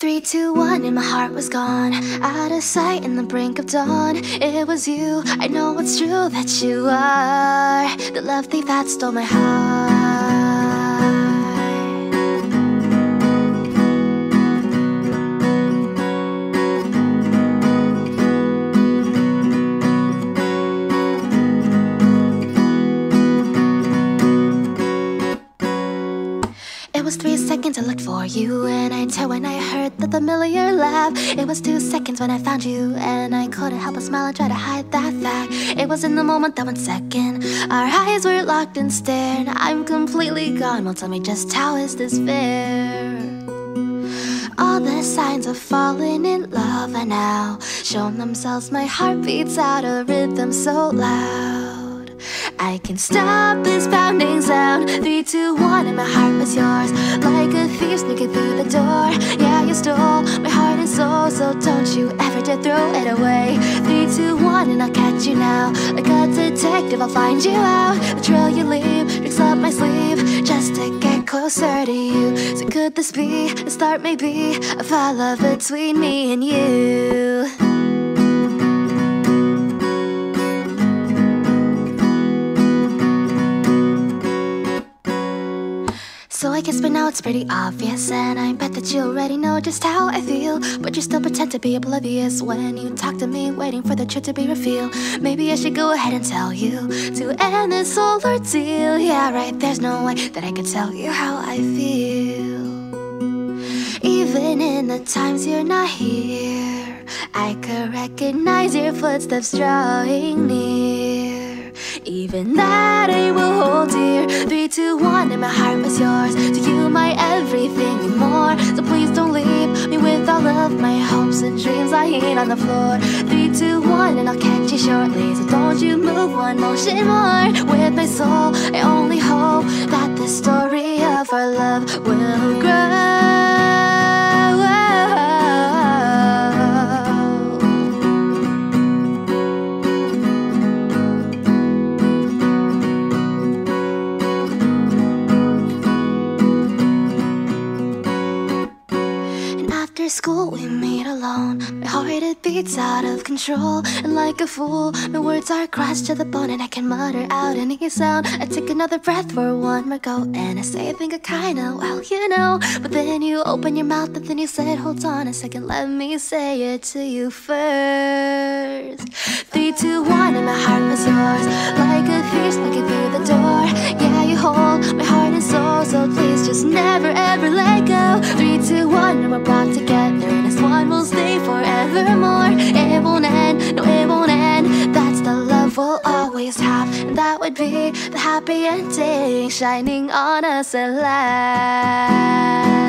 Three, two, one, and my heart was gone. Out of sight in the brink of dawn. It was you, I know it's true that you are. The love thief that stole my heart. It was three seconds I looked for you, and I tell when I heard the familiar laugh. It was two seconds when I found you, and I couldn't help but smile and try to hide that fact. It was in the moment, that one second, our eyes were locked and stared. I'm completely gone. Well, tell me just how is this fair? All the signs of falling in love are now showing themselves. My heart beats out a rhythm so loud. I can stop this pounding sound. Three, two, one, and my heart was yours. Like a thief sneaking through the door. Yeah, you stole my heart and soul, so don't you ever dare throw it away. Three, two, one, and I'll catch you now. Like a detective, I'll find you out. The trail you leave, tricks up my sleeve, just to get closer to you. So could this be the start? Maybe of our love between me and you. So I guess by now it's pretty obvious And I bet that you already know just how I feel. But you still pretend to be oblivious When you talk to me waiting for the truth to be revealed. Maybe I should go ahead and tell you To end this whole ordeal Yeah right, there's no way that I could tell you how I feel. Even in the times you're not here I could recognize your footsteps drawing near Even that I will hold dear. Three, two, one, and my heart was yours. To you, my everything and more. So please don't leave me with all of my hopes and dreams lying on the floor. Three, two, one, and I'll catch you shortly. So don't you move one motion more. With my soul, I only hope That the story of our love will grow after school we meet alone. My heart it beats out of control. And like a fool My words are crushed to the bone And I can mutter out any sound. I take another breath for one more go And I say I think I kinda well you know. But then you open your mouth and then you said hold on a second Let me say it to you first. Three, two, one and my heart was yours. Like a thief looking through the door forevermore It won't end, no it won't end That's the love we'll always have And that would be the happy ending Shining on us at last